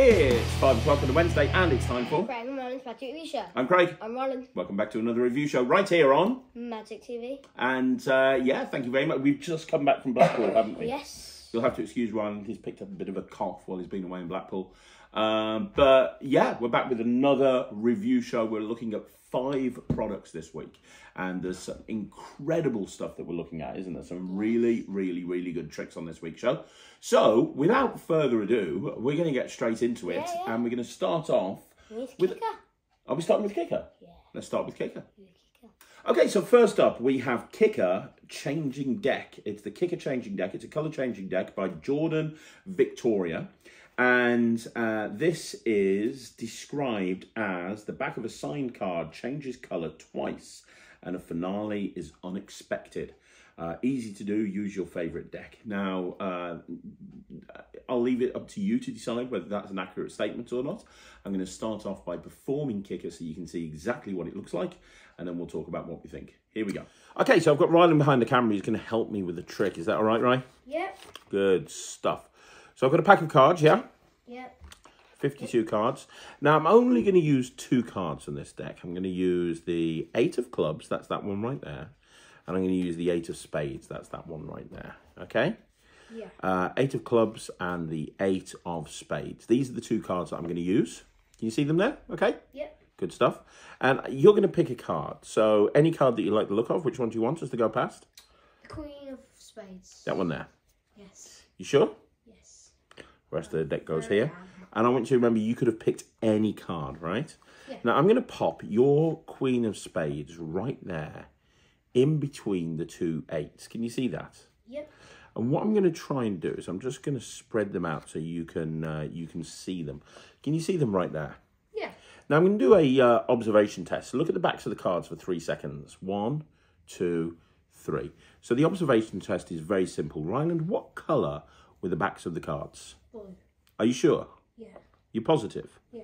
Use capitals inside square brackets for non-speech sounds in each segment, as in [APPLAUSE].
It's 5 o'clock on a Wednesday and it's time for... And Ryland's Magic TV Show. I'm Craig. I'm Ryland. Welcome back to another review show right here on. Magic TV. And uh, yeah, thank you very much. We've just come back from Blackpool, haven't we? Yes. You'll have to excuse Ryan. He's picked up a bit of a cough while he's been away in Blackpool. Um, but yeah, we're back with another review show. We're looking at five products this week. And there's some incredible stuff that we're looking at, isn't there? Some really, really, really good tricks on this week's show. So, without further ado, we're going to get straight into it. Yeah, yeah. And we're going to start off With with... Kicker. Are we starting with Kicker? Yeah. Let's start with Kicker. Okay, so first up we have Kicker Changing Deck. It's the Kicker Changing Deck. It's a colour changing deck by Jordan Victoria. And uh, this is described as the back of a signed card changes colour twice and a finale is unexpected. Uh, easy to do, use your favourite deck. Now, uh, I'll leave it up to you to decide whether that's an accurate statement or not. I'm going to start off by performing Kicker so you can see exactly what it looks like, and then we'll talk about what we think. Here we go. Okay, so I've got Ryland behind the camera. He's going to help me with the trick. Is that all right, Ryan? Yep. Good stuff. So I've got a pack of cards, yeah? Yep. 52 cards. Now, I'm only going to use two cards on this deck. I'm going to use the Eight of Clubs. That's that one right there. And I'm going to use the Eight of Spades. That's that one right there. Okay? Yeah. Uh, eight of Clubs and the Eight of Spades. These are the two cards that I'm going to use. Can you see them there? Okay? Yep. Good stuff. And you're going to pick a card. So any card that you like the look of, which one do you want us to go past? The Queen of Spades. That one there. Yes. You sure? Rest of the deck goes here. And I want you to remember you could have picked any card, right? Yeah. Now I'm going to pop your Queen of Spades right there in between the two eights. Can you see that? Yep. And what I'm going to try and do is I'm just going to spread them out so you can uh, you can see them. Can you see them right there? Yeah. Now I'm going to do a uh, observation test. Look at the backs of the cards for three seconds. One, two, three. So the observation test is very simple. Ryland, what colour were the backs of the cards? Blue. Are you sure? Yeah. You're positive? Yeah.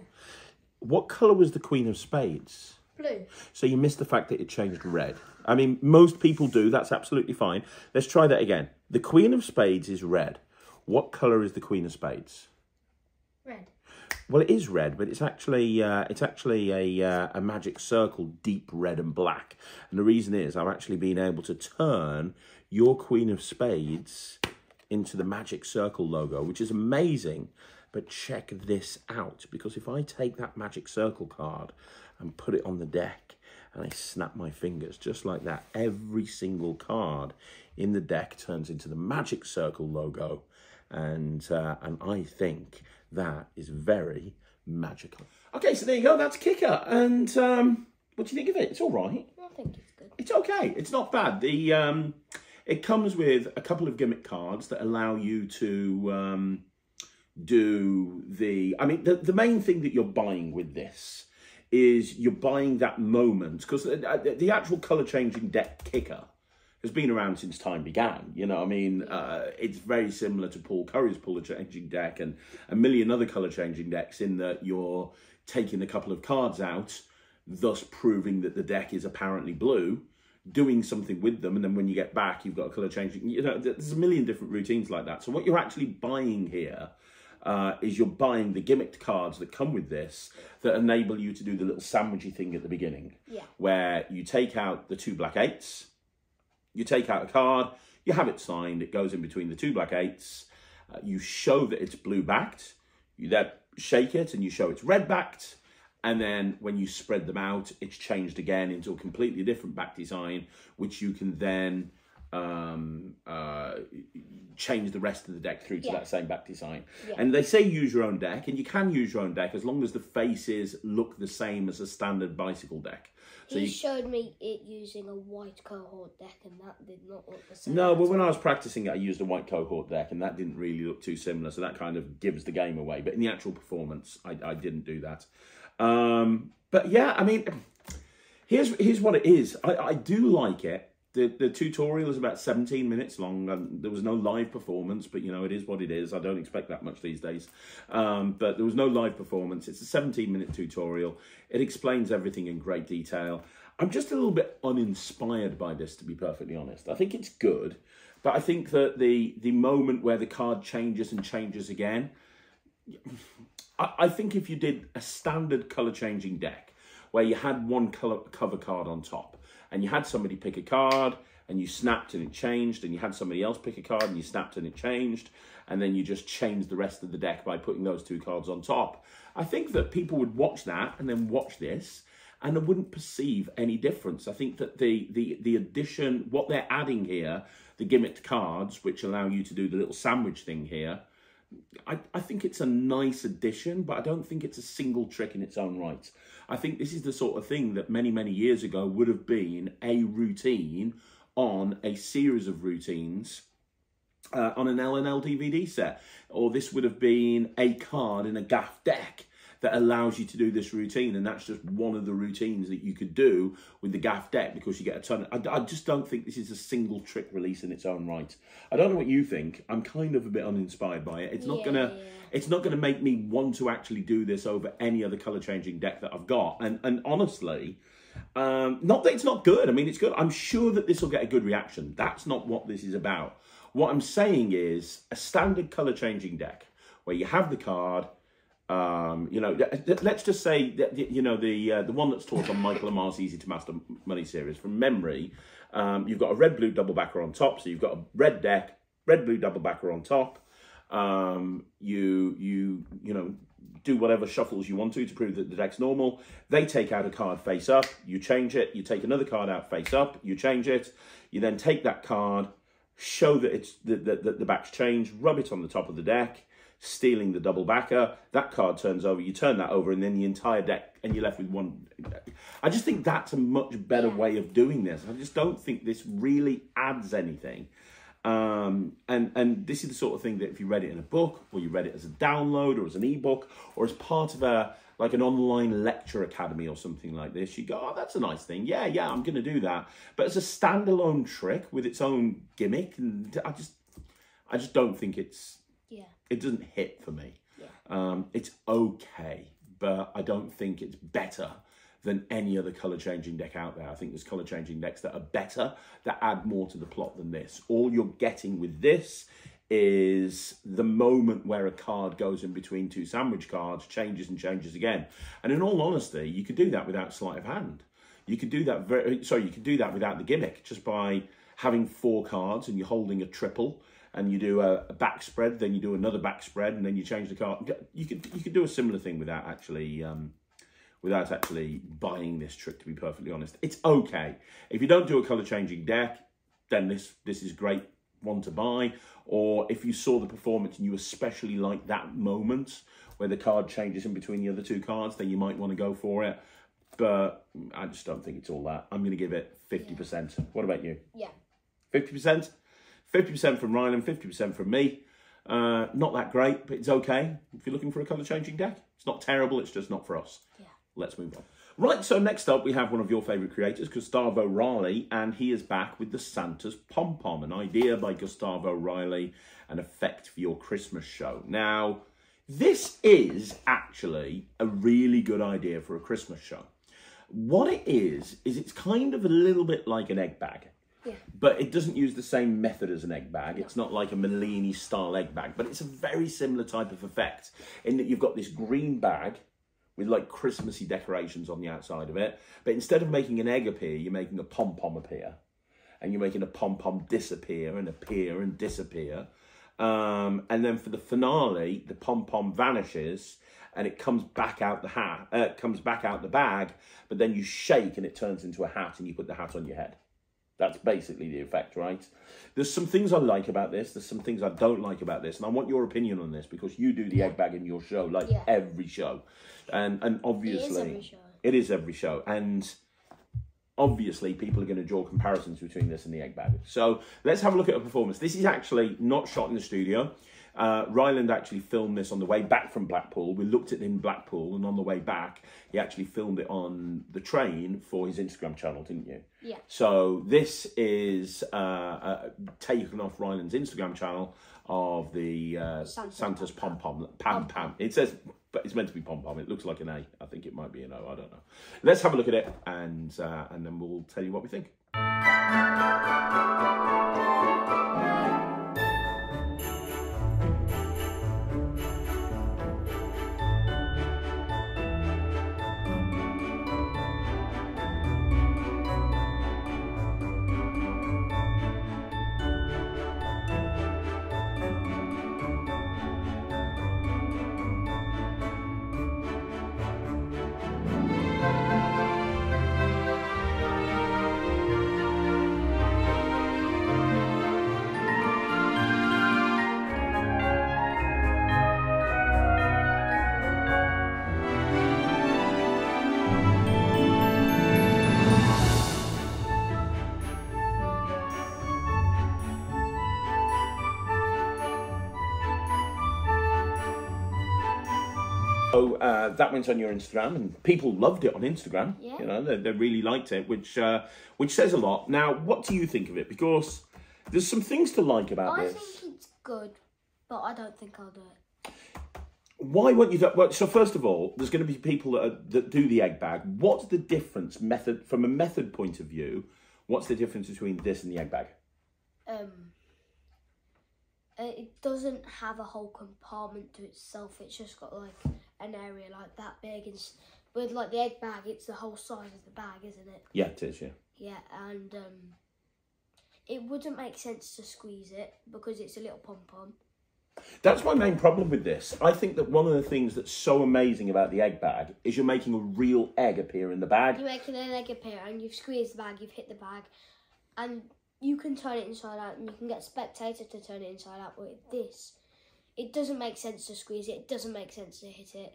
What colour was the Queen of Spades? Blue. So you missed the fact that it changed red. I mean, most people do. That's absolutely fine. Let's try that again. The Queen of Spades is red. What colour is the Queen of Spades? Red. Well, it is red, but it's actually uh, it's actually a uh, a magic circle, deep red and black. And the reason is I've actually been able to turn your Queen of Spades into the magic circle logo, which is amazing. But check this out, because if I take that magic circle card and put it on the deck and I snap my fingers just like that, every single card in the deck turns into the magic circle logo. And, uh, and I think that is very magical. Okay, so there you go. That's Kicker. And um, what do you think of it? It's all right. I think it's good. It's okay. It's not bad. The um, it comes with a couple of gimmick cards that allow you to um, do the. I mean, the the main thing that you're buying with this is you're buying that moment because the, the actual color changing deck kicker has been around since time began. You know, I mean, uh, it's very similar to Paul Curry's color changing deck and a million other color changing decks in that you're taking a couple of cards out, thus proving that the deck is apparently blue, doing something with them, and then when you get back, you've got a color change. You know, there's a million different routines like that. So what you're actually buying here. Uh, is you're buying the gimmicked cards that come with this that enable you to do the little sandwichy thing at the beginning, Yeah. where you take out the two black eights, you take out a card, you have it signed, it goes in between the two black eights, uh, you show that it's blue backed, you then shake it and you show it's red backed, and then when you spread them out, it's changed again into a completely different back design, which you can then um, uh, change the rest of the deck through to Yeah. that same back design. Yeah. And they say use your own deck, and you can use your own deck as long as the faces look the same as a standard bicycle deck. So he you showed me it using a white cohort deck, and that did not look the same. No, but when. I was practicing it, I used a white cohort deck, and that didn't really look too similar. So that kind of gives the game away. But in the actual performance, I, I didn't do that. Um, but yeah, I mean, here's here's what it is. I, I do like it. The the tutorial is about 17 minutes long, and there was no live performance. But you know, it is what it is. I don't expect that much these days. Um, but there was no live performance. It's a 17 minute tutorial. It explains everything in great detail. I'm just a little bit uninspired by this, to be perfectly honest. I think it's good, but I think that the the moment where the card changes and changes again, I, think if you did a standard color changing deck where you had one color cover card on top and you had somebody pick a card and you snapped and it changed and you had somebody else pick a card and you snapped and it changed and then you just changed the rest of the deck by putting those two cards on top. I think that people would watch that and then watch this and they wouldn't perceive any difference. I think that the the the addition, what they're adding here, the gimmicked cards, which allow you to do the little sandwich thing here, I, I think it's a nice addition, but I don't think it's a single trick in its own right. I think this is the sort of thing that many, many years ago would have been a routine on a series of routines uh, on an L&L DVD set. Or this would have been a card in a gaff deck that allows you to do this routine. And that's just one of the routines that you could do with the gaff deck because you get a ton. Of, I, I just don't think this is a single trick release in its own right. I don't know what you think. I'm kind of a bit uninspired by it. It's not yeah, gonna. It's not gonna make me want to actually do this over any other color changing deck that I've got. And and honestly, um, not that it's not good. I mean, it's good. I'm sure that this will get a good reaction. That's not what this is about. What I'm saying is a standard color changing deck where you have the card. Um, you know, let's just say that you know the uh, the one that's taught on Michael Ammar's Easy to Master Money series from memory. Um, you've got a red blue double backer on top, so you've got a red deck, red blue double backer on top. Um, you you you know do whatever shuffles you want to to prove that the deck's normal. They take out a card face up, you change it, you take another card out face up, you change it, you then take that card, show that it's that the, the, the back's changed, rub it on the top of the deck, stealing the double backer. That card turns over, you turn that over, and then the entire deck, and you're left with one. I just think that's a much better way of doing this. I just don't think this really adds anything. Um, and and this is the sort of thing that if you read it in a book, or you read it as a download, or as an ebook, or as part of a like an online lecture academy or something like this, you go, oh, that's a nice thing. Yeah, yeah, I'm going to do that. But as a standalone trick with its own gimmick, and I just, I just don't think it's, yeah, it doesn't hit for me. Yeah. Um, it's okay, but I don't think it's better than any other color changing deck out there. I think there's color changing decks that are better, that add more to the plot than this. All you're getting with this is the moment where a card goes in between two sandwich cards, changes and changes again. And in all honesty, you could do that without sleight of hand. You could do that very sorry, you could do that without the gimmick, just by having four cards and you're holding a triple and you do a, back spread, then you do another back spread, and then you change the card. You could you could do a similar thing without actually um, without actually buying this trick, to be perfectly honest. It's okay. If you don't do a colour changing deck, then this, this is great one to buy. Or if you saw the performance and you especially like that moment where the card changes in between the other two cards, then you might want to go for it. But I just don't think it's all that. I'm going to give it 50%. What about you? Yeah. 50%? 50% from Ryan and 50% from me. Uh, not that great, but it's okay if you're looking for a colour changing deck. It's not terrible, it's just not for us. Yeah let's move on. Right, so next up we have one of your favourite creators, Gustavo Raley, and he is back with the Santa's Pom Pom, an idea by Gustavo Raley, an effect for your Christmas show. Now, this is actually a really good idea for a Christmas show. What it is, is it's kind of a little bit like an egg bag. Yeah. But it doesn't use the same method as an egg bag. It's not like a Malini style egg bag, but it's a very similar type of effect in that you've got this green bag with like Christmassy decorations on the outside of it. But instead of making an egg appear, you're making a pom pom appear. And you're making a pom pom disappear and appear and disappear. Um, and then for the finale, the pom pom vanishes and it comes back out the hat, uh, comes back out the bag, but then you shake and it turns into a hat and you put the hat on your head. That's basically the effect, right? There's some things I like about this. There's some things I don't like about this. And I want your opinion on this because you do the egg bag in your show, like yeah. every show. And and obviously it is every show. It is every show. And obviously people are going to draw comparisons between this and the egg bag. So let's have a look at a performance. This is actually not shot in the studio. Uh, Ryland actually filmed this on the way back from Blackpool. We looked at it in Blackpool, and on the way back, he actually filmed it on the train for his Instagram channel, didn't you? Yeah. So this is uh, uh, taken off Ryland's Instagram channel of the uh, Santa Santa's pom pom pam pam. It says, but it's meant to be pom pom. It looks like an A. I think it might be an O. I don't know. Let's have a look at it, and uh, and then we'll tell you what we think. Uh, that went on your Instagram, and people loved it on Instagram. Yeah. You know, they, they really liked it, which uh, which says a lot. Now, what do you think of it? Because there's some things to like about I this. I think it's good, but I don't think I'll do it. Why won't you do well, So first of all, there's going to be people that, are, that do the egg bag. What's the difference method from a method point of view? What's the difference between this and the egg bag? Um, it doesn't have a whole compartment to itself. It's just got like an area like that big, and with like the egg bag, it's the whole size of the bag, isn't it? Yeah, it is. Yeah. Yeah, and um, it wouldn't make sense to squeeze it because it's a little pom pom. That's my main problem with this. I think that one of the things that's so amazing about the egg bag is you're making a real egg appear in the bag. You're making an egg appear, and you've squeezed the bag, you've hit the bag, and you can turn it inside out, and you can get spectator to turn it inside out. But with this, it doesn't make sense to squeeze it. It doesn't make sense to hit it.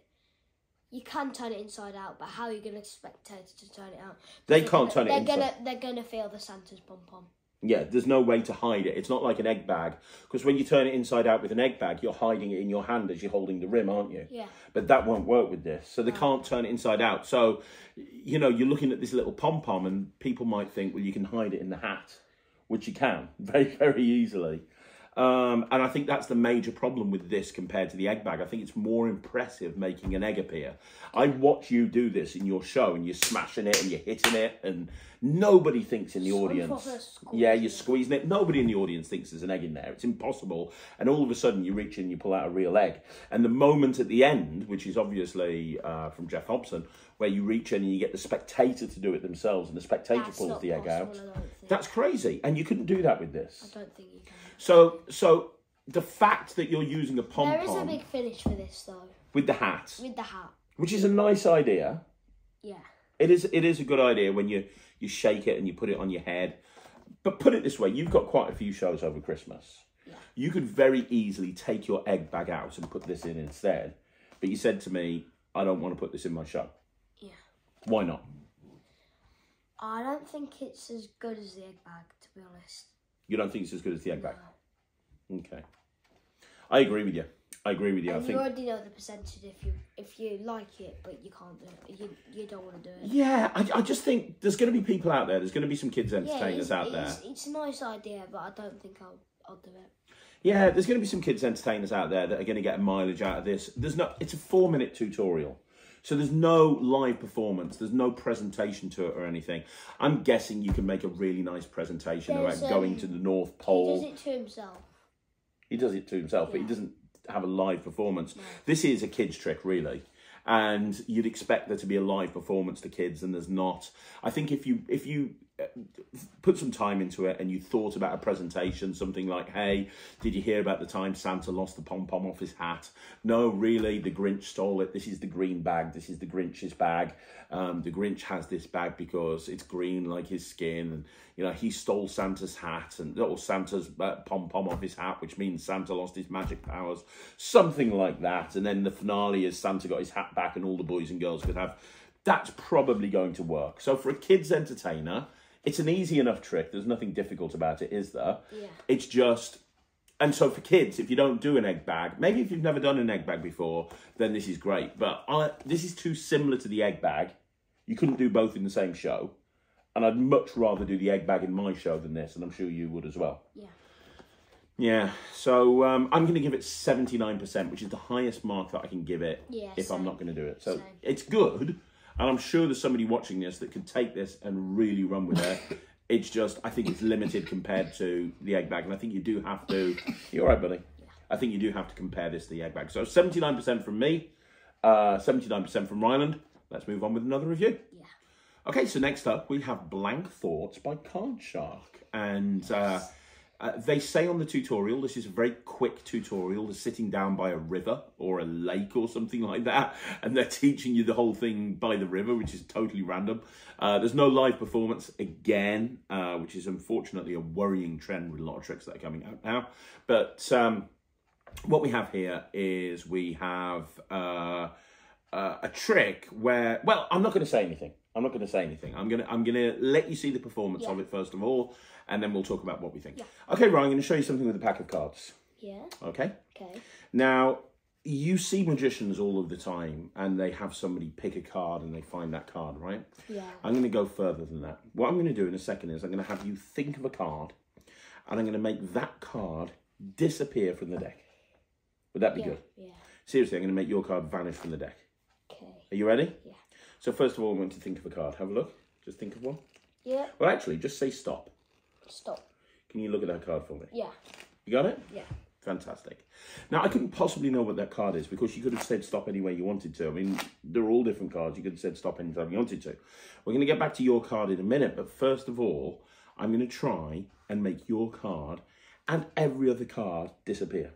You can turn it inside out, but how are you going to expect to turn it out? They They're can't gonna- turn it They're inside. gonna they're gonna feel the Santa's pom pom. Yeah, there's no way to hide it. It's not like an egg bag because when you turn it inside out with an egg bag, you're hiding it in your hand as you're holding the rim, aren't you? Yeah. But that won't work with this. So they can't turn it inside out. So, you know, you're looking at this little pom pom, and people might think, well, you can hide it in the hat, which you can [LAUGHS] very, very easily. Um, and I think that's the major problem with this compared to the egg bag. I think it's more impressive making an egg appear. I watch you do this in your show, and you're smashing it and you're hitting it, and nobody thinks in the audience. Yeah, you're squeezing it. Nobody in the audience thinks there's an egg in there. It's impossible. And all of a sudden, you reach in, and you pull out a real egg. And the moment at the end, which is obviously uh, from Jeff Hobson, where you reach in and you get the spectator to do it themselves, and the spectator That's pulls the egg out. I don't think. That's crazy. And you couldn't do that with this. I don't think you can. So, so the fact that you're using a pom pom. There is a big finish for this though, with the hat, with the hat. which is a nice idea. Yeah. It is it is a good idea when you you shake it and you put it on your head. But put it this way, you've got quite a few shows over Christmas. Yeah. You could very easily take your egg bag out and put this in instead. But you said to me, I don't want to put this in my show. Yeah. Why not? I don't think it's as good as the egg bag, to be honest. You don't think it's as good as the egg bag? No. Okay. I agree with you. I agree with you. I And you think already know the percentage if you if you like it, but you can't do it. You you don't want to do it. Yeah, I, I just think there's going to be people out there. There's going to be some kids entertainers it's, out there. it's, it's a nice idea, but I don't think I'll I'll do it. Yeah, there's going to be some kids entertainers out there that are going to get a mileage out of this. There's no, it's a four minute tutorial. So there's no live performance. There's no presentation to it or anything. I'm guessing you can make a really nice presentation There's, about going um, to the North Pole. He does it to himself. He does it to himself, but he doesn't have a live performance. This is a kid's trick, really. And you'd expect there to be a live performance to kids, and there's not. I think if you if you put some time into it and you thought about a presentation, something like, "Hey, did you hear about the time Santa lost the pom pom off his hat?" No, really, the Grinch stole it. This is the green bag. This is the Grinch's bag. Um, the Grinch has this bag because it's green like his skin, and you know he stole Santa's hat and or Santa's uh, pom pom off his hat, which means Santa lost his magic powers, something like that. And then the finale is Santa got his hat back, and all the boys and girls could have. That's probably going to work. So for a kids entertainer, it's an easy enough trick. There's nothing difficult about it, is there? Yeah. It's just and so for kids, if you don't do an egg bag, maybe if you've never done an egg bag before, then this is great. But I, this is too similar to the egg bag. You couldn't do both in the same show. And I'd much rather do the egg bag in my show than this, and I'm sure you would as well. Yeah. Yeah, so um, I'm going to give it 79%, which is the highest mark that I can give it Yeah, if I'm not going to do it. So Same. it's good, and I'm sure there's somebody watching this that could take this and really run with it. [LAUGHS] it's just, I think it's limited compared to the egg bag, and I think you do have to. [LAUGHS] You're all right, buddy. I think you do have to compare this to the egg bag. So 79% from me, uh, 79% from Ryland. Let's move on with another review. Yeah. Okay, so next up we have Blank Thoughts by Card Shark. And uh, uh, they say on the tutorial, this is a very quick tutorial, they're sitting down by a river or a lake or something like that, [LAUGHS] and they're teaching you the whole thing by the river, which is totally random. Uh, there's no live performance again, uh, which is unfortunately a worrying trend with a lot of tricks that are coming out now. But um, what we have here is we have uh, uh, a trick where, well, I'm not going to say anything. I'm not going to say anything. I'm going to I'm going to let you see the performance of it first of all, and then we'll talk about what we think. Yeah. Okay, Ryan, I'm going to show you something with a pack of cards. Yeah. Okay. Okay. Now, you see magicians all of the time and they have somebody pick a card and they find that card, right? Yeah. I'm going to go further than that. What I'm going to do in a second is I'm going to have you think of a card and I'm going to make that card disappear from the deck. Would that be Yeah. good? Yeah. Seriously, I'm going to make your card vanish from the deck. Okay. Are you ready? Yeah. So first of all, I'm going to think of a card. Have a look. Just think of one. Yeah. Well, actually, just say stop. Stop. Can you look at that card for me? Yeah. You got it? Yeah. Fantastic. Now, I couldn't possibly know what that card is because you could have said stop any way you wanted to. I mean, they're all different cards. You could have said stop anytime you wanted to. We're going to get back to your card in a minute, but first of all, I'm going to try and make your card and every other card disappear.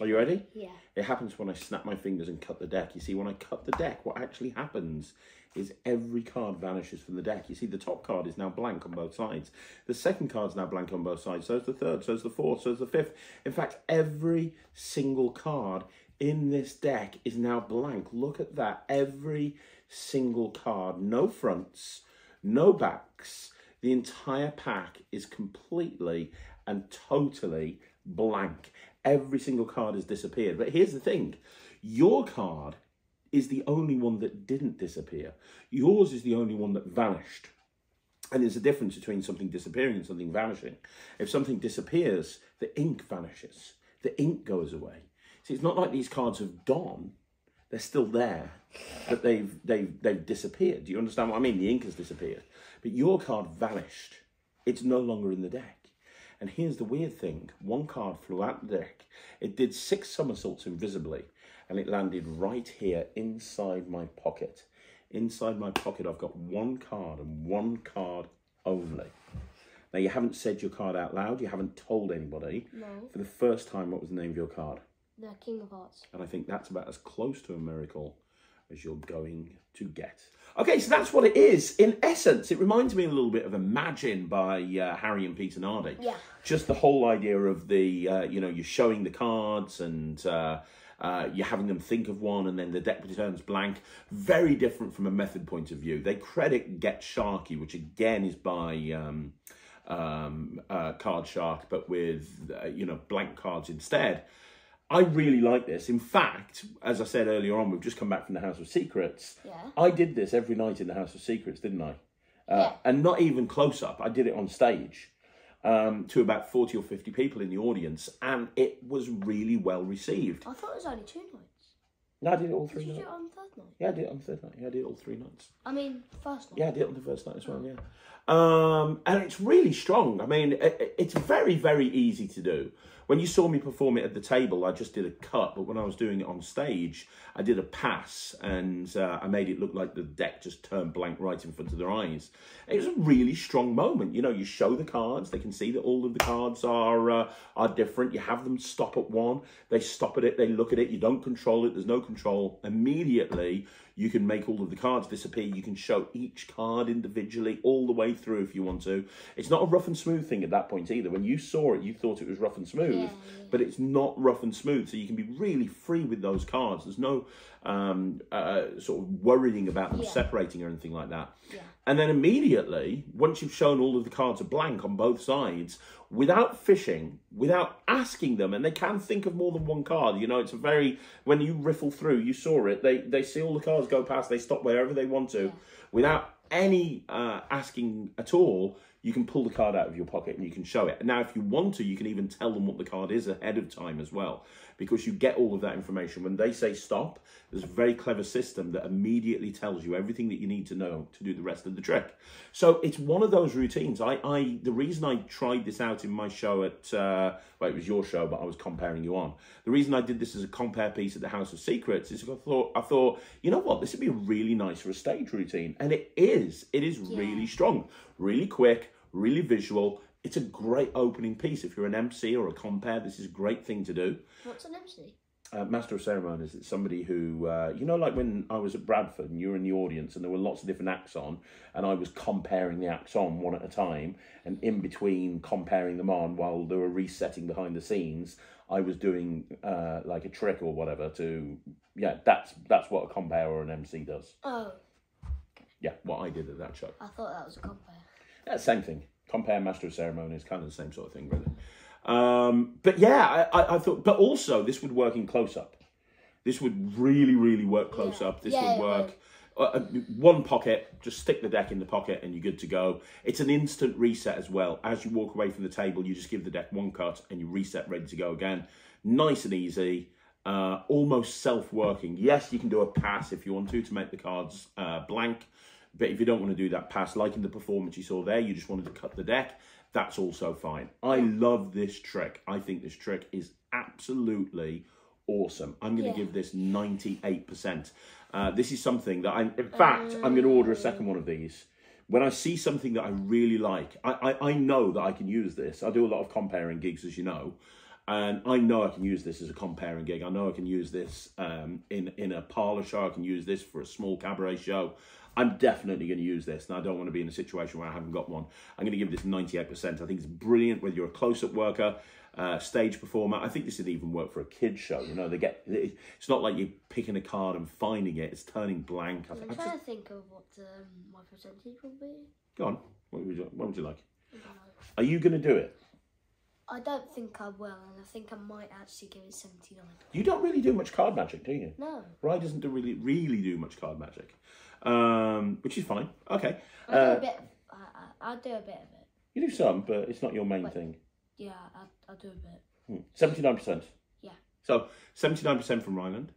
Are you ready? Yeah. It happens when I snap my fingers and cut the deck. You see, when I cut the deck, what actually happens is every card vanishes from the deck. You see, the top card is now blank on both sides. The second card's now blank on both sides. So is the third, so is the fourth, so is the fifth. In fact, every single card in this deck is now blank. Look at that. Every single card, no fronts, no backs. The entire pack is completely and totally blank. Every single card has disappeared. But here's the thing your card is the only one that didn't disappear. Yours is the only one that vanished. And there's a difference between something disappearing and something vanishing. If something disappears, the ink vanishes, the ink goes away. See, it's not like these cards have gone, they're still there, but they've, they've, they've disappeared. Do you understand what I mean? The ink has disappeared. But your card vanished, it's no longer in the deck. And here's the weird thing one card flew out the deck, it did six somersaults invisibly, and it landed right here inside my pocket. Inside my pocket, I've got one card and one card only. Now, you haven't said your card out loud, you haven't told anybody. No. For the first time, what was the name of your card? The King of Hearts. And I think that's about as close to a miracle as you're going to get. Okay, so that's what it is. In essence, it reminds me a little bit of Imagine by uh, Harry and Peter Nardi. Yeah. Just the whole idea of the, uh, you know, you're showing the cards and uh, uh, you're having them think of one and then the deck returns blank. Very different from a method point of view. They credit Get Sharky, which again is by um, um, uh, Card Shark, but with, uh, you know, blank cards instead. I really like this. In fact, as I said earlier on, we've just come back from the House of Secrets. Yeah. I did this every night in the House of Secrets, didn't I? Uh, Yeah. And not even close up. I did it on stage um, to about 40 or 50 people in the audience, and it was really well received. I thought it was only two nights. No, I did it all three Did you do nights. it on the third night? Yeah, I did it on the third night. Yeah, I did it all three nights. I mean, first night. Yeah, I did it on the first night as well, yeah. Um, and it's really strong. I mean, it- it's very, very easy to do. When you saw me perform it at the table, I just did a cut, but when I was doing it on stage, I did a pass and uh, I made it look like the deck just turned blank right in front of their eyes. It was a really strong moment. You know, you show the cards, they can see that all of the cards are uh, are different. You have them stop at one, they stop at it, they look at it, you don't control it, there's no control. Immediately, you can make all of the cards disappear. You can show each card individually all the way through if you want to. It's not a rough and smooth thing at that point either. When you saw it, you thought it was rough and smooth, Yeah, but it's not rough and smooth. So you can be really free with those cards. There's no um, uh, sort of worrying about them Yeah. separating or anything like that. Yeah. And then immediately, once you've shown all of the cards are blank on both sides, without fishing, without asking them, and they can think of more than one card. You know, it's a very when you riffle through, you saw it. They they see all the cards go past, they stop wherever they want to, without any uh, asking at all. You can pull the card out of your pocket and you can show it. Now, if you want to, you can even tell them what the card is ahead of time as well, because you get all of that information. When they say stop, there's a very clever system that immediately tells you everything that you need to know to do the rest of the trick. So it's one of those routines. I, I the reason I tried this out in my show at uh, well, it was your show, but I was comparing you on. The reason I did this as a compare piece at the House of Secrets is I thought I thought you know what this would be a really nice for a stage routine, and it is. It is really strong, really quick, really visual. It's a great opening piece if you're an MC or a compare. This is a great thing to do What's an MC? uh, master of ceremonies it's somebody who uh, you know like when i was at bradford and you were in the audience and there were lots of different acts on and i was comparing the acts on one at a time and in between comparing them on while they were resetting behind the scenes i was doing uh, like a trick or whatever to yeah that's that's what a compare or an mc does Oh, yeah what i did at that show I thought that was a compare. Yeah, same thing. Compare master of ceremony is kind of the same sort of thing, really. Um, but yeah, I, I, I thought, but also this would work in close up. This would really, really work close Yeah. up. This Yeah, would work. Uh, one pocket, just stick the deck in the pocket and you're good to go. It's an instant reset as well. As you walk away from the table, you just give the deck one cut and you reset, ready to go again. Nice and easy, uh, almost self-working. Yes, you can do a pass if you want to to make the cards uh, blank, but if you don't want to do that pass, like in the performance you saw there, you just wanted to cut the deck, that's also fine. I love this trick. I think this trick is absolutely awesome. I'm going to Yeah. give this 98%. Uh, this is something that I'm, in fact, I'm going to order a second one of these. When I see something that I really like, I, I, I know that I can use this. I do a lot of comparing gigs, as you know. And I know I can use this as a comparing gig. I know I can use this um, in, in a parlor show. I can use this for a small cabaret show. I'm definitely going to use this, and I don't want to be in a situation where I haven't got one. I'm going to give this 98%. I think it's brilliant whether you're a close-up worker, uh, stage performer. I think this would even work for a kids show. You know, they get it's not like you're picking a card and finding it; it's turning blank. I, I'm I trying just, to think of what um, my percentage will be. go on. What would you, what would you like? Are you going to do it? I don't think I will, and I think I might actually give it 79. You don't really do much card magic, do you? No, Rye doesn't do really really do much card magic, um, which is fine. Okay, I do uh, a bit. Of, I, I, I do a bit of it. you do some, but it's not your main thing. Yeah, I, I do a bit. Seventy-nine percent. Yeah. So seventy-nine percent from Ryland,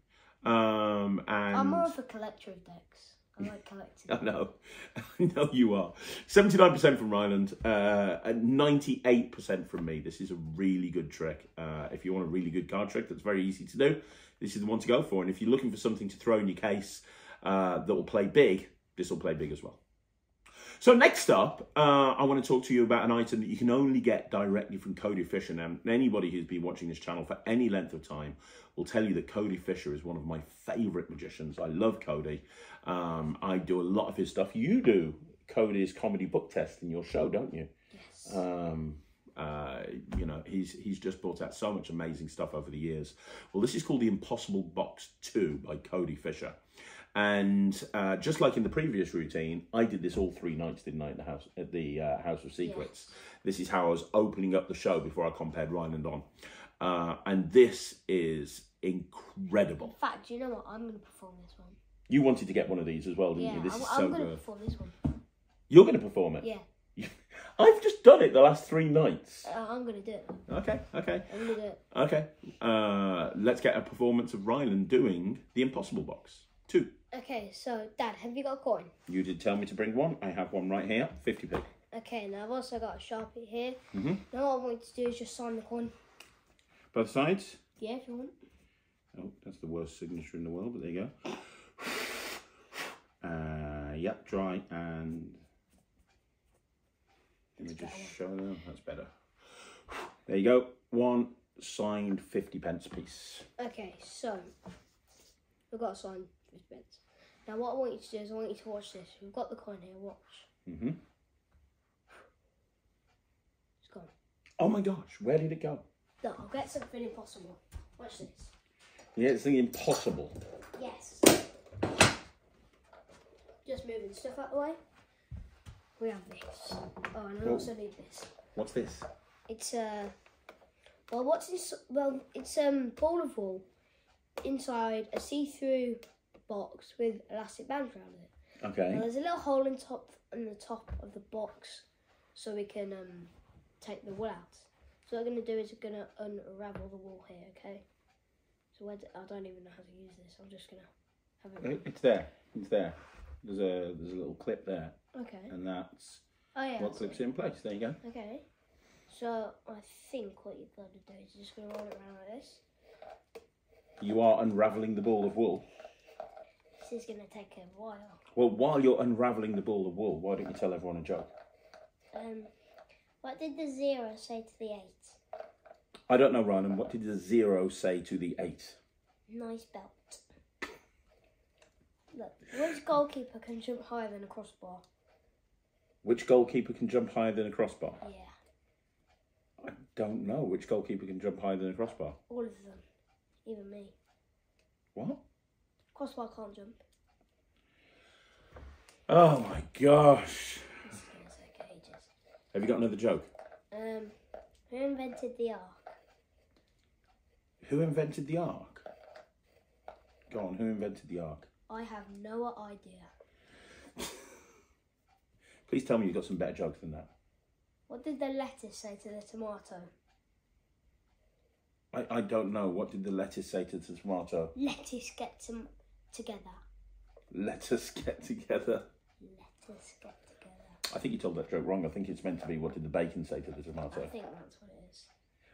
um, and I'm more of a collector of decks. I [LAUGHS] like collecting. I know, [LAUGHS] I know you are. Seventy-nine percent from Ryland, uh, and ninety-eight percent from me. This is a really good trick. Uh, if you want a really good card trick that's very easy to do, this is the one to go for. And if you're looking for something to throw in your case uh, that will play big, this will play big as well. So next up, uh, I want to talk to you about an item that you can only get directly from Cody Fisher. Now, anybody who's been watching this channel for any length of time will tell you that Cody Fisher is one of my favourite magicians. I love Cody. Um, I do a lot of his stuff. You do Cody's comedy book test in your show, don't you? Yes. Um, uh, you know, he's he's just brought out so much amazing stuff over the years. Well, this is called the Impossible Box Two by Cody Fisher, and uh, just like in the previous routine, I did this all three nights, didn't I? At the house at the uh, House of Secrets. This is how I was opening up the show before I compared Ryland on, uh, and this is incredible. In fact, do you know what? I'm going to perform this one. You wanted to get one of these as well, didn't Yeah, you? This I'm, is I'm so going to good. perform this one. You're going to perform it. Yeah, [LAUGHS] I've just done it the last three nights. uh, I'm going to do it. Okay, okay. I'm going to do it. Okay, uh, let's get a performance of Ryland doing the Impossible Box. Two. Okay, so Dad, have you got a coin? You did tell me to bring one. I have one right here, 50p. Okay, now I've also got a sharpie here. Mhm. Now what I want you to do is just sign the coin. Both sides. Yeah, if you want. Oh, that's the worst signature in the world, but there you go. [SIGHS] Uh, yep, dry and. Let me just show them. That's better. [SIGHS] There you go. One signed 50 pence piece. Okay, so we've got a sign with bits. Now what I want you to do is I want you to watch this. We've got the coin here. Watch. hmm It's gone. Oh my gosh, where did it go? No, I'll get something impossible. Watch this. Yeah, it's the impossible. Yes. Just moving stuff out the way. We have this. Oh, and I Oh. also need this. What's this? It's uh, well, what's this? Well, it's um ball of wool inside a see-through box with elastic bands around it. Okay. There's a little hole in top in the top of the box, so we can um take the wool out. So what we're gonna do is we're gonna unravel the wool here, okay? So where do, I don't even know how to use this. I'm just gonna have it. It- It's there. It's there. There's a there's a little clip there, Okay. and that's Oh yeah. what clips it in place. There you go. Okay. So I think what you've got to do is you're just gonna roll it around like this. You are unraveling the ball of wool. This is gonna take a while. Well, while you're unraveling the ball of wool, why don't you tell everyone a joke? Um, what did the zero say to the eight? I don't know, Ryan. What did the zero say to the eight? Nice belt. Look, which goalkeeper can jump higher than a crossbar? Which goalkeeper can jump higher than a crossbar? Yeah, I don't know. Which goalkeeper can jump higher than a crossbar? all of them. Even me. What? Crossbar can't jump. Oh my gosh. This is gonna take ages. Have you got another joke? Um, who invented the ark? Who invented the ark? Go on, who invented the ark? I have no idea. [LAUGHS] Please tell me you've got some better jokes than that. What did the lettuce say to the tomato? I, I don't know. What did the lettuce say to the tomato? Lettuce get some together. Let us get together. Lettuce get together. I think you told that joke wrong. I think it's meant to be what did the bacon say to the tomato? I think that's what it is.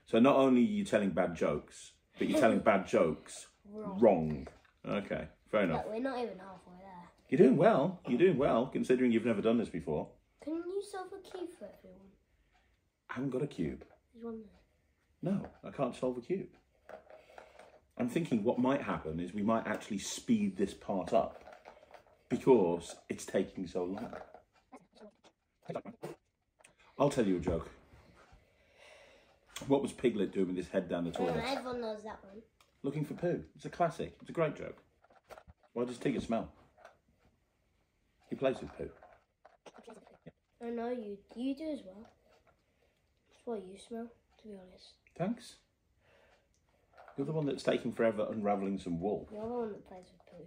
So not only are you telling bad jokes, but you're telling bad jokes Wrong. wrong. Okay, fair enough. We're not even halfway there. You're doing well. You're doing well, considering you've never done this before. Can you solve a cube for everyone? I haven't got a cube. There's one there. No, I can't solve a cube. I'm thinking what might happen is we might actually speed this part up because it's taking so long. I'll tell you a joke. What was Piglet doing with his head down the Oh, toilet? everyone knows that one. Looking for poo. It's a classic. It's a great joke. Why does Tigger smell? He plays with poo. I know you. You do as well. That's what you smell, to be honest. Thanks. You're the one that's taking forever unravelling some wool. You're the one that plays with poo.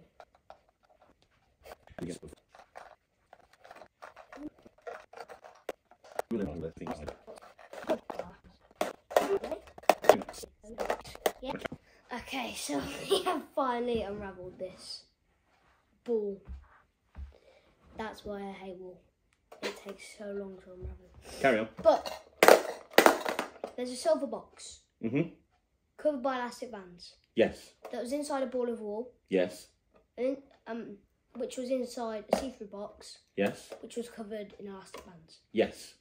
Yeah. Okay, so [LAUGHS] we have finally unravelled this ball. That's why I hate wool. It takes so long to unravel. Carry on. But there's a silver box Mm-hmm. Covered by elastic bands Yes. that was inside a ball of wool, Yes. and um, which was inside a see-through box, Yes. which was covered in elastic bands. Yes.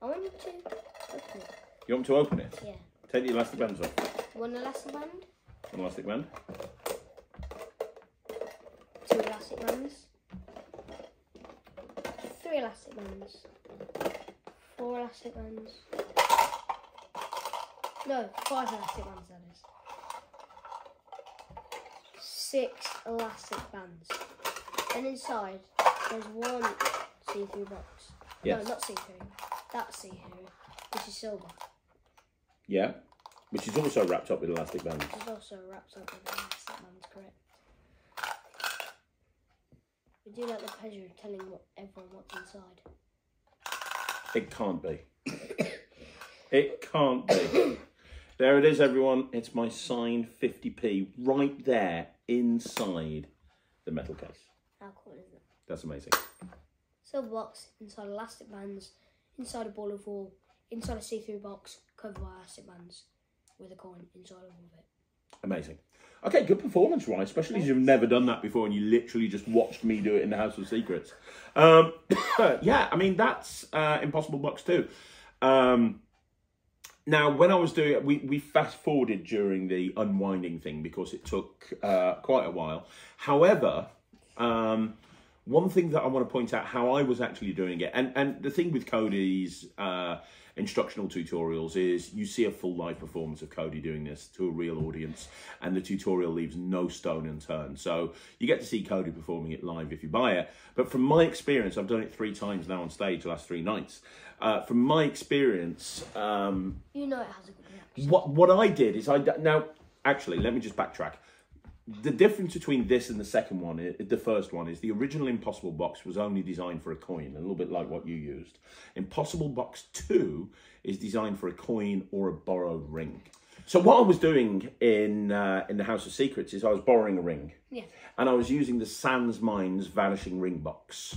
I want you to open it. You want me to open it? Yeah. Take the elastic bands off. One elastic band, One elastic band. two elastic bands, three elastic bands, four elastic bands. No, five elastic bands, that is. Six elastic bands. And inside, there's one see through box. Yes. No, not see through. That's see through. This is silver. Yeah. Which is also wrapped up with elastic bands. It's also wrapped up with elastic bands, correct? We do like the pleasure of telling what, everyone what's inside. It can't be. [COUGHS] it can't be. [COUGHS] There it is, everyone. It's my signed 50p right there inside the metal case. How cool is it? That's amazing. Silver box, inside elastic bands, inside a ball of wool, inside a see-through box, covered by elastic bands, with a coin inside of all of it. Amazing. Okay, good performance, Ryan, especially as you've never done that before and you literally just watched me do it in the House of Secrets. Um, [COUGHS] yeah, I mean, that's uh, Impossible Box 2. Um, now, when I was doing it, we, we fast forwarded during the unwinding thing because it took uh, quite a while. However, um, one thing that I want to point out how I was actually doing it, and, and the thing with Cody's uh, instructional tutorials is you see a full live performance of Cody doing this to a real audience, and the tutorial leaves no stone unturned. So you get to see Cody performing it live if you buy it. But from my experience, I've done it three times now on stage the last three nights. Uh, from my experience, um, You know it has a good reaction. what what I did is I now actually let me just backtrack. The difference between this and the second one, the first one, is the original Impossible Box was only designed for a coin, a little bit like what you used. Impossible Box Two is designed for a coin or a borrowed ring. So what I was doing in uh, in the House of Secrets is I was borrowing a ring, Yeah. and I was using the SansMinds Vanishing Ring Box.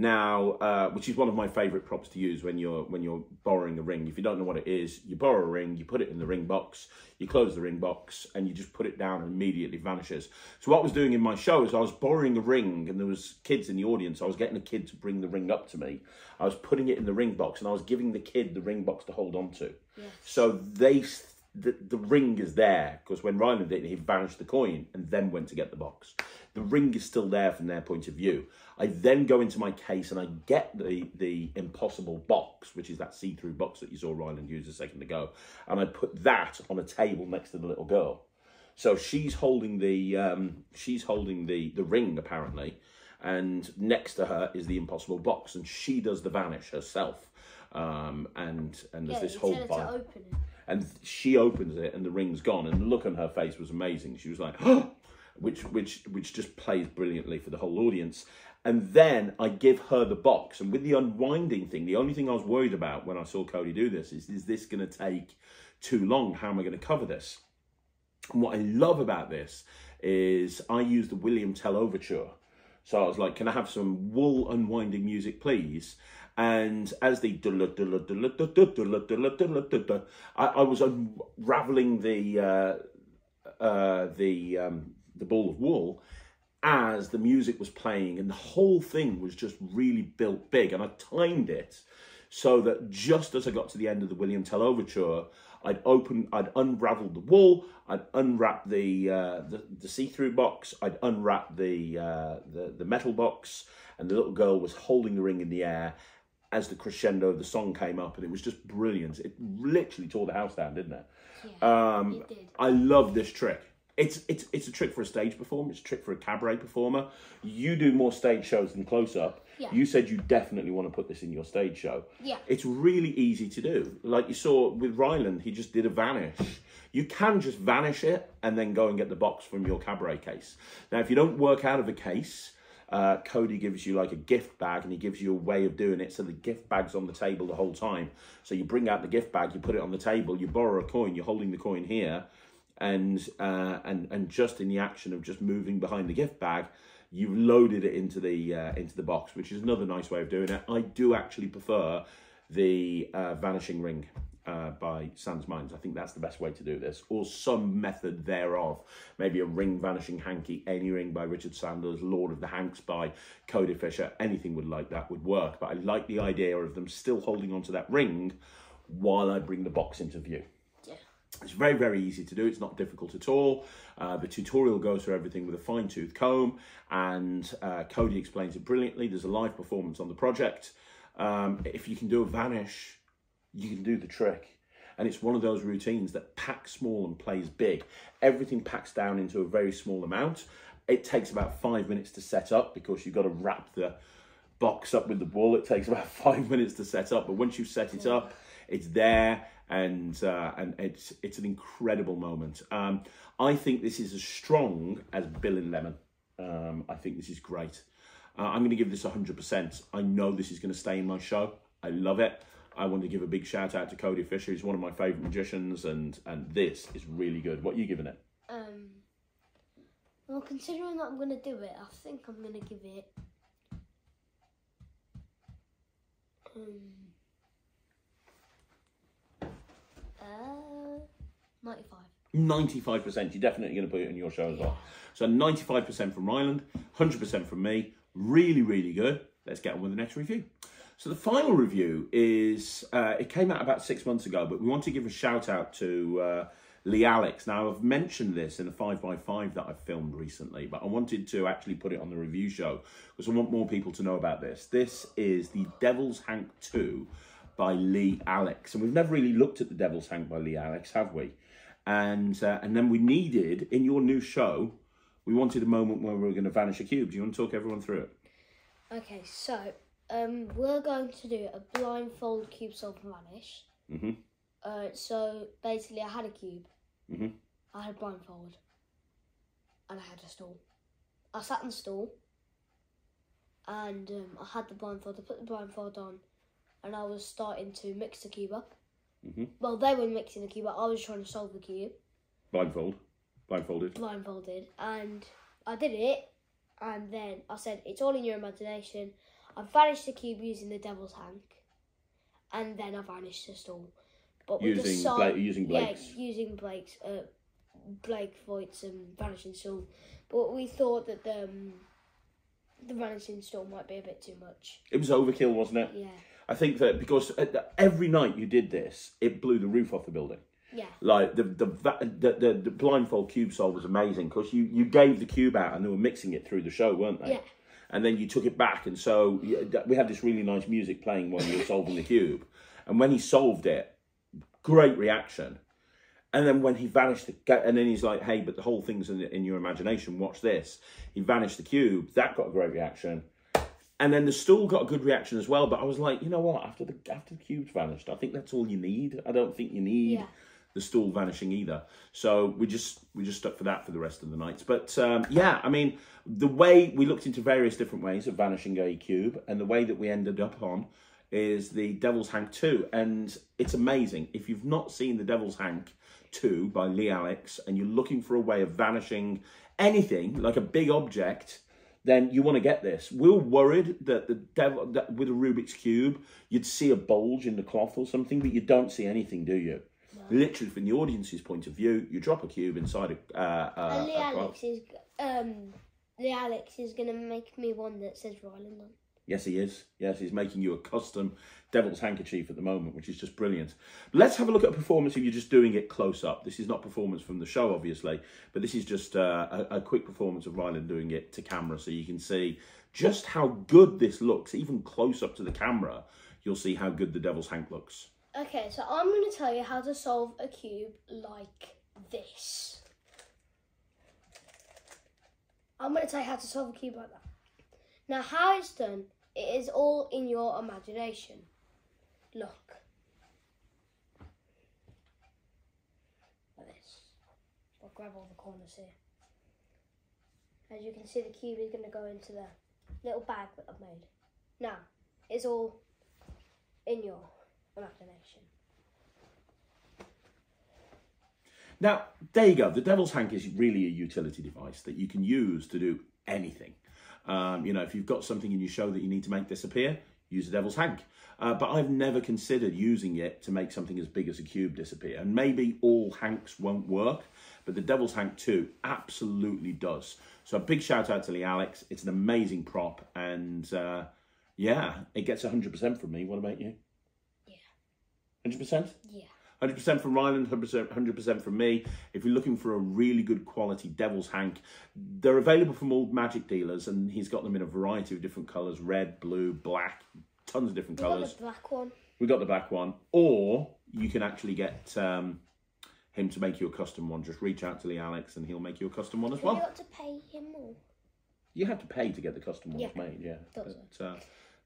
Now, uh, which is one of my favourite props to use when you're when you're borrowing a ring. If you don't know what it is, you borrow a ring, you put it in the ring box, you close the ring box, and you just put it down and immediately vanishes. So what I was doing in my show is I was borrowing a ring, and there was kids in the audience. I was getting a kid to bring the ring up to me. I was putting it in the ring box, and I was giving the kid the ring box to hold on to. So they the, the ring is there because when Ryland did it, he vanished the coin and then went to get the box. The ring is still there from their point of view. I then go into my case and I get the the impossible box, which is that see-through box that you saw Ryland use a second ago, and I put that on a table next to the little girl. So she's holding the um, she's holding the the ring apparently, and next to her is the impossible box, and she does the vanish herself. Um, and and there's Yeah, this whole vibe to open it. and she opens it and the ring's gone and the look on her face was amazing she was like [GASPS] which which which just plays brilliantly for the whole audience and then I give her the box and with the unwinding thing the only thing I was worried about when I saw Cody do this is is this going to take too long how am I going to cover this and what I love about this is I use the William Tell overture so I was like, can I have some wool unwinding music, please? And as the I, I was unraveling the uh, uh, the um, the ball of wool as the music was playing, and the whole thing was just really built big. And I timed it so that just as I got to the end of the William Tell overture, I'd open, I'd unraveled the wool, I'd unwrap the uh, the, the see-through box, I'd unwrap the, uh, the the metal box, and the little girl was holding the ring in the air as the crescendo of the song came up, and it was just brilliant. It literally tore the house down, didn't it? Yeah, Um, it did. I love this trick. It's it's it's a trick for a stage performer. It's a trick for a cabaret performer. You do more stage shows than close up. Yeah. You said you definitely want to put this in your stage show. Yeah. It's really easy to do. Like you saw with Ryland, he just did a vanish. You can just vanish it and then go and get the box from your cabaret case. Now, if you don't work out of a case, uh, Cody gives you like a gift bag and he gives you a way of doing it so the gift bag's on the table the whole time. So you bring out the gift bag, you put it on the table, you borrow a coin, you're holding the coin here, and uh, and and just in the action of just moving behind the gift bag, you've loaded it into the uh, into the box, which is another nice way of doing it. I do actually prefer the uh, vanishing ring uh, by SansMinds. I think that's the best way to do this, or some method thereof. Maybe a ring vanishing hanky, any ring by Richard Sanders, Lord of the Hanks by Cody Fisher. Anything would like that would work. But I like the idea of them still holding onto that ring while I bring the box into view. It's very, very easy to do. It's not difficult at all. Uh, the tutorial goes through everything with a fine tooth comb, and uh, Cody explains it brilliantly. There's a live performance on the project. Um, if you can do a vanish, you can do the trick. And it's one of those routines that packs small and plays big. Everything packs down into a very small amount. It takes about five minutes to set up because you've got to wrap the box up with the ball. It takes [LAUGHS] about five minutes to set up, but once you set it up, it's there, and uh, and it's it's an incredible moment. Um, I think this is as strong as Bill in Lemon. Um, I think this is great. Uh, I'm going to give this 100%. I know this is going to stay in my show. I love it. I want to give a big shout out to Cody Fisher. He's one of my favourite magicians, and and this is really good. What are you giving it? Um. Well, considering that I'm gonna do it, I think I'm gonna give it. Um. Uh, ninety-five. 95%. You're definitely going to put it in your show as well. So 95% from Ryland, 100% from me. Really, really good. Let's get on with the next review. So the final review is, uh, it came out about six months ago, but we want to give a shout out to uh, Lee Alex. Now, I've mentioned this in a 5x5 that I've filmed recently, but I wanted to actually put it on the review show because I want more people to know about this. This is the Devil's Hank 2 by Lee Alex. And we've never really looked at the Devil's Hank by Lee Alex, have we? And uh, and then we needed in your new show, we wanted a moment where we were going to vanish a cube. Do you want to talk everyone through it? Okay, so um, we're going to do a blindfold cube solve vanish. Mhm. Uh, so basically, I had a cube. Mhm. I had a blindfold, and I had a stool. I sat in the stool, and um, I had the blindfold. I put the blindfold on, and I was starting to mix the cube up. Mhm. Well, they were mixing the cube up. I was trying to solve the cube Blindfold, blindfolded. blindfolded and I did it and then I said it's all in your imagination. I vanished the cube using the devil's hank and then I vanished the stool. But Using side- Bla- using Blake's. Yeah, using Blake's uh, Blake Voight's um, vanishing stool. But we thought that the um, the vanishing stool might be a bit too much. It was overkill, wasn't it? Yeah. I think that because uh, every night you did this, it blew the roof off the building. Yeah. Like the the the, the, the blindfold cube solve was amazing because you you gave the cube out and they were mixing it through the show, weren't they? Yeah. And then you took it back, and so we had this really nice music playing while you were solving the cube. And when he solved it, great reaction. And then when he vanished, the, and then he's like, "Hey, but the whole thing's in, in your imagination. Watch this." He vanished the cube. That got a great reaction. And then the stool got a good reaction as well. But I was like, you know what? After the after the cube's vanished, I think that's all you need. I don't think you need Yeah. the stool vanishing either. So we just we just stuck for that for the rest of the nights. But um, yeah, I mean, the way we looked into various different ways of vanishing a cube, and the way that we ended up on is the Devil's Hank 2. And it's amazing. If you've not seen the Devil's Hank 2 by Lee Alex and you're looking for a way of vanishing anything, like a big object, then you want to get this. We were worried that the devil that with a Rubik's cube, you'd see a bulge in the cloth or something, but you don't see anything, do you? Literally, from the audience's point of view, you drop a cube inside a. Uh, uh, Lee a cloth. Alex is um Lee Alex is gonna make me one that says Ryland on. Yes, he is. Yes, he's making you a custom Devil's Handkerchief at the moment, which is just brilliant. Let's have a look at a performance if you're just doing it close up. This is not performance from the show, obviously, but this is just uh, a, a quick performance of Ryland doing it to camera so you can see just how good this looks. Even close up to the camera, you'll see how good the Devil's Hank looks. Okay, so I'm gonna tell you how to solve a cube like this. I'm gonna tell you how to solve a cube like that. Now, how it's done, it is all in your imagination. Look. Like this. I'll grab all the corners here. As you can see, the cube is going to go into the little bag that I've made. Now, it's all in your imagination. Now, there you go. The Devil's Hank is really a utility device that you can use to do anything. Um, you know, if you've got something in your show that you need to make disappear, use the Devil's Hank. Uh, but I've never considered using it to make something as big as a cube disappear. And maybe all Hanks won't work, but the Devil's Hank 2 absolutely does. So a big shout out to Lee Alex. It's an amazing prop. And uh, yeah, it gets 100% from me. What about you? Yeah. 100%? Yeah. 100% from Ryland, 100%, 100% from me. If you're looking for a really good quality Devil's Hank, they're available from all magic dealers, and he's got them in a variety of different colours red, blue, black, tons of different We got colours. the black one. We got the black one, or you can actually get um, him to make you a custom one. Just reach out to Lee Alex, and he'll make you a custom one as well. you got to pay him more? You have to pay to get the custom ones Yeah. made, yeah. But uh,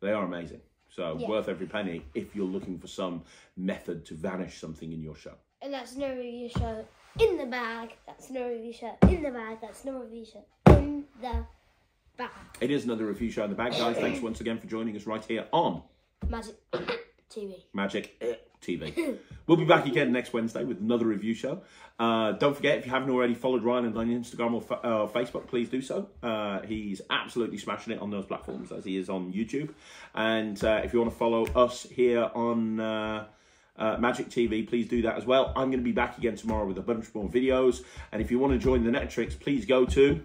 they are amazing. So Yeah. worth every penny if you're looking for some method to vanish something in your show. And that's no review show in the bag. That's no review show in the bag. That's no review show in the bag. It is another review show in the bag, guys. Thanks once again for joining us right here on Magic [COUGHS] TV. Magic TV. [COUGHS] We'll be back again next Wednesday with another review show. Uh, don't forget, if you haven't already followed Ryland on Instagram or fa- uh, Facebook, please do so. Uh, he's absolutely smashing it on those platforms as he is on YouTube. And uh, if you want to follow us here on uh, uh, Magic TV, please do that as well. I'm going to be back again tomorrow with a bunch more videos. And if you want to join the Netrix, please go to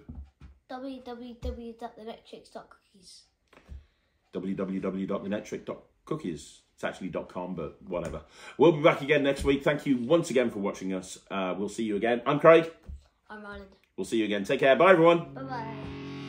www.thenetrix.cookies. www.thenetric.cookies. It's actually .com, but whatever. We'll be back again next week. Thank you once again for watching us. Uh, we'll see you again. I'm Craig. I'm Ryland. We'll see you again. Take care. Bye, everyone. Bye bye.